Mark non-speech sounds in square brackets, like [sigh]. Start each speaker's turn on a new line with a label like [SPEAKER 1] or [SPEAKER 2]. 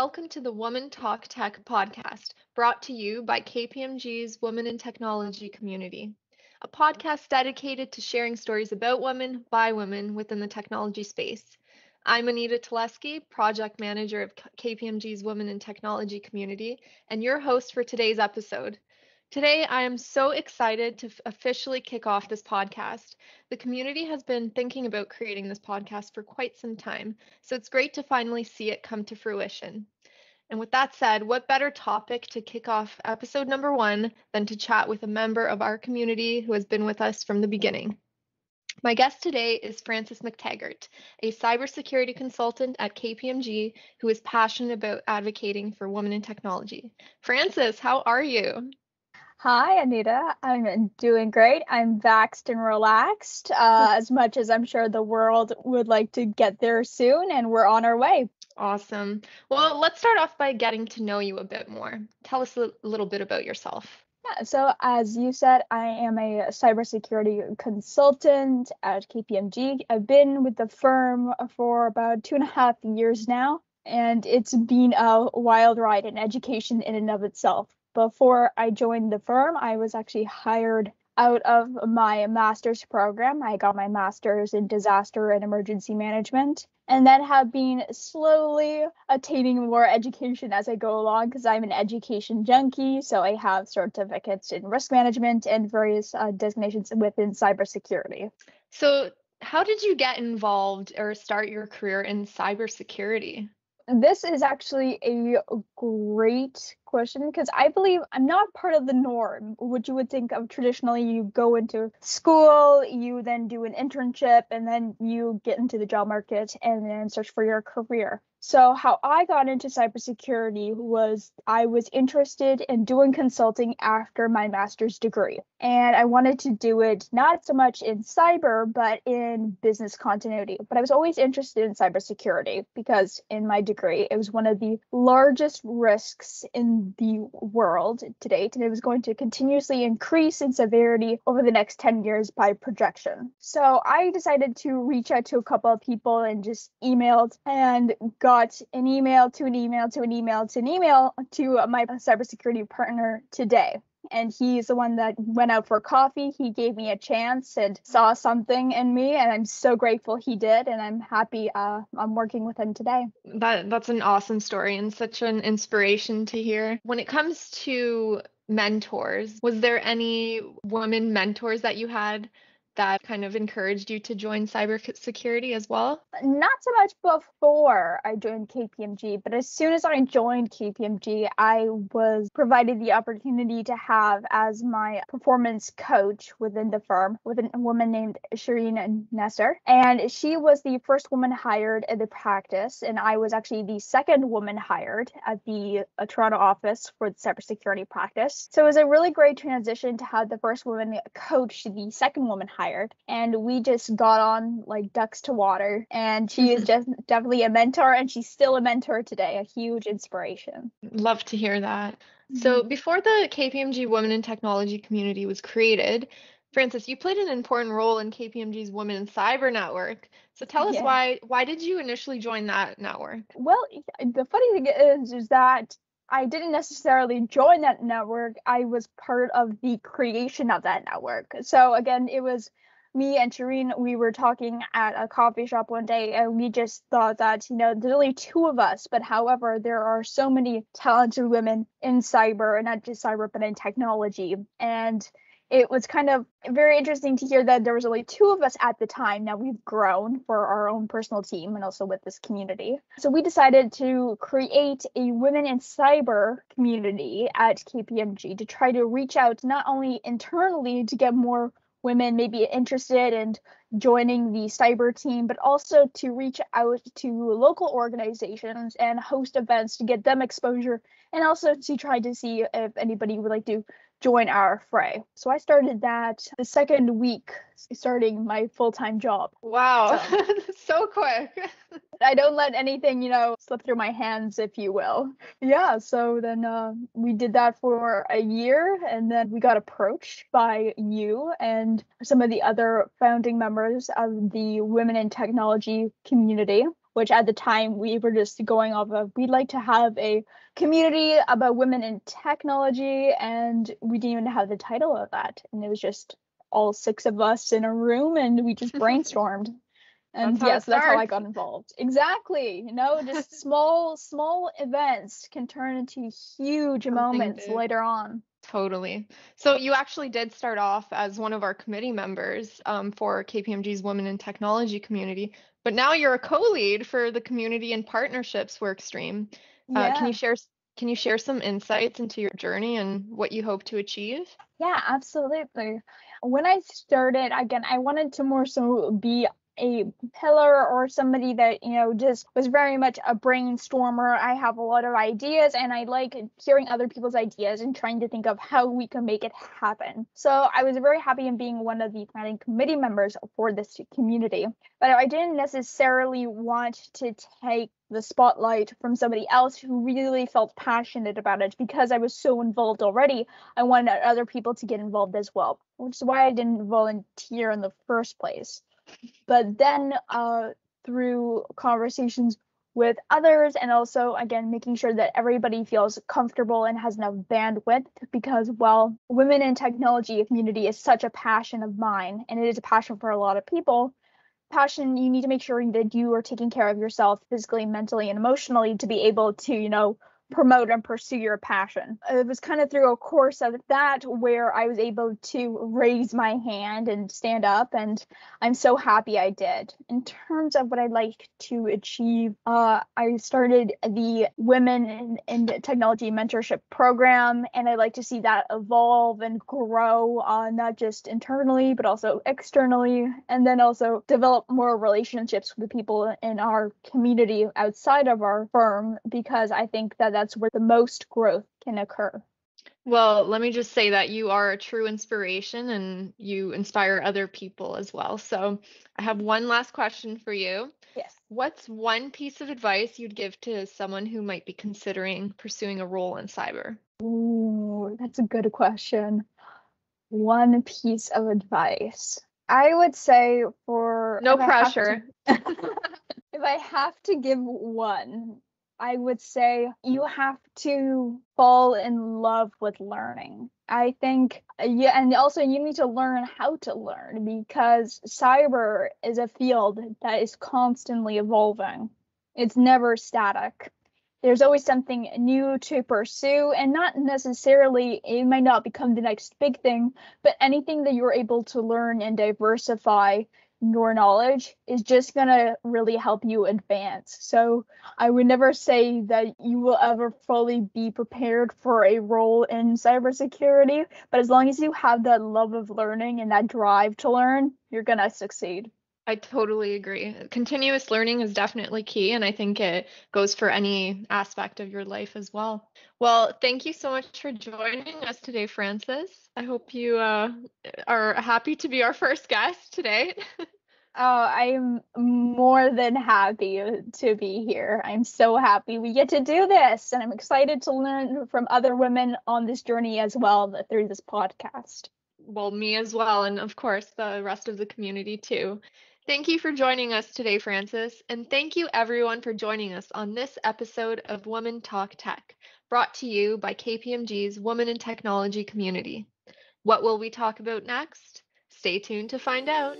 [SPEAKER 1] welcome to the Women Talk Tech podcast, brought to you by KPMG's Women in Technology community, a podcast dedicated to sharing stories about women by women within the technology space. I'm Anita Taleski, project manager of KPMG's Women in Technology community, and your host for today's episode. Today, I am so excited to officially kick off this podcast. The community has been thinking about creating this podcast for quite some time, so it's great to finally see it come to fruition. And with that said, what better topic to kick off episode number one than to chat with a member of our community who has been with us from the beginning? My guest today is Frances MacTaggart, a cybersecurity consultant at KPMG who is passionate about advocating for women in technology. Frances, how are you?
[SPEAKER 2] Hi, Anita. I'm doing great. I'm vaxxed and relaxed, uh, [laughs] as much as I'm sure the world would like to get there soon, and we're on our way.
[SPEAKER 1] Awesome. Well, let's start off by getting to know you a bit more. Tell us a little bit about yourself.
[SPEAKER 2] Yeah, so as you said, I am a cybersecurity consultant at KPMG. I've been with the firm for about two and a half years now, and it's been a wild ride in education in and of itself before I joined the firm, I was actually hired out of my master's program. I got my master's in disaster and emergency management, and then have been slowly attaining more education as I go along because I'm an education junkie. So I have certificates in risk management and various uh, designations within cybersecurity.
[SPEAKER 1] So, how did you get involved or start your career in cybersecurity?
[SPEAKER 2] This is actually a great question because I believe I'm not part of the norm, which you would think of traditionally. You go into school, you then do an internship, and then you get into the job market and then search for your career. So, how I got into cybersecurity was I was interested in doing consulting after my master's degree. And I wanted to do it not so much in cyber, but in business continuity. But I was always interested in cybersecurity because in my degree, it was one of the largest risks in the world to date. And it was going to continuously increase in severity over the next 10 years by projection. So, I decided to reach out to a couple of people and just emailed and got got an email to an email to an email to an email to my cybersecurity partner today. And he's the one that went out for coffee. He gave me a chance and saw something in me, and I'm so grateful he did. And I'm happy uh, I'm working with him today.
[SPEAKER 1] That that's an awesome story and such an inspiration to hear. When it comes to mentors, was there any women mentors that you had that kind of encouraged you to join cybersecurity as well?
[SPEAKER 2] Not so much before I joined KPMG, but as soon as I joined KPMG, I was provided the opportunity to have as my performance coach within the firm with a woman named Shireen Nesser. And she was the first woman hired in the practice, and I was actually the second woman hired at the uh, Toronto office for the cybersecurity practice. So it was a really great transition to have the first woman coach the second woman hired and we just got on like ducks to water. And she is just definitely a mentor and she's still a mentor today a huge inspiration.
[SPEAKER 1] Love to hear that. So mm-hmm. before the kpmg women in technology community was created frances you played an important role in kpmg's women in cyber network. So tell us yeah. why why did you initially join that network?
[SPEAKER 2] Well the funny thing is is that I didn't necessarily join that network. I was part of the creation of that network. So again, it was me and Shireen, we were talking at a coffee shop one day and we just thought that, you know, there's only two of us, but however, there are so many talented women in cyber and not just cyber, but in technology. And it was kind of very interesting to hear that there was only two of us at the time. Now we've grown for our own personal team and also with this community. So we decided to create a women in cyber community at KPMG to try to reach out not only internally to get more women maybe interested in joining the cyber team, but also to reach out to local organizations and host events to get them exposure and also to try to see if anybody would like to join our fray. So I started that the second week starting my full-time job.
[SPEAKER 1] Wow. So, [laughs] so quick. [laughs]
[SPEAKER 2] I don't let anything, you know, slip through my hands if you will. Yeah, so then uh, we did that for a year and then we got approached by you and some of the other founding members of the women in technology community which at the time we were just going off of we'd like to have a community about women in technology and we didn't even have the title of that. And it was just all six of us in a room and we just [laughs] brainstormed. And
[SPEAKER 1] yes
[SPEAKER 2] yeah so that's how i got involved. Exactly you know just [laughs] small small events can turn into huge
[SPEAKER 1] Something
[SPEAKER 2] moments
[SPEAKER 1] big.
[SPEAKER 2] later on.
[SPEAKER 1] Totally. So you actually did start off as one of our committee members um, for KPMG's Women in Technology community, but now you're a co-lead for the Community and Partnerships work stream. Uh, can you share can you share some insights into your journey and what you hope to achieve?
[SPEAKER 2] Yeah, absolutely. When I started, again, I wanted to more so be a pillar or somebody that, you know, just was very much a brainstormer. I have a lot of ideas and I like hearing other people's ideas and trying to think of how we can make it happen. So I was very happy in being one of the planning committee members for this community. But I didn't necessarily want to take the spotlight from somebody else who really felt passionate about it because I was so involved already. I wanted other people to get involved as well, which is why I didn't volunteer in the first place. But then, uh, through conversations with others, and also again making sure that everybody feels comfortable and has enough bandwidth, because well, women in technology community is such a passion of mine, and it is a passion for a lot of people. Passion you need to make sure that you are taking care of yourself physically mentally and emotionally to be able to you know promote and pursue your passion. It was kind of through a course of that where i was able to raise my hand and stand up and i'm so happy i did. In terms of what i'd like to achieve uh, i started the women in, in technology mentorship program and i'd like to see that evolve and grow uh, not just internally but also externally and then also develop more relationships with people in our community outside of our firm because i think that that's where the most growth can occur
[SPEAKER 1] Well, let me just say that you are a true inspiration and you inspire other people as well. So I have one last question for you.
[SPEAKER 2] yes
[SPEAKER 1] What's one piece of advice you'd give to someone who might be considering pursuing a role in cyber?
[SPEAKER 2] Ooh, that's a good question. One piece of advice. I would say for
[SPEAKER 1] No
[SPEAKER 2] if I have to-
[SPEAKER 1] pressure. [laughs]
[SPEAKER 2] if I have to give one, I would say you have to fall in love with learning. I think, uh, yeah, and also you need to learn how to learn because cyber is a field that is constantly evolving. It's never static. There's always something new to pursue, and not necessarily, it might not become the next big thing, but anything that you're able to learn and diversify your knowledge is just going to really help you advance. So I would never say that you will ever fully be prepared for a role in cybersecurity, but as long as you have that love of learning and that drive to learn, you're going to succeed.
[SPEAKER 1] I totally agree. Continuous learning is definitely key, and I think it goes for any aspect of your life as well. Well, thank you so much for joining us today, Frances. I hope you uh, are happy to be our first guest today. [laughs]
[SPEAKER 2] Oh, I'm more than happy to be here. I'm so happy we get to do this, and I'm excited to learn from other women on this journey as well through this podcast.
[SPEAKER 1] well, me as well, and of course, the rest of the community too. Thank you for joining us today, Frances, and thank you everyone for joining us on this episode of Women Talk Tech, brought to you by KPMG's Women in Technology community. What will we talk about next? Stay tuned to find out.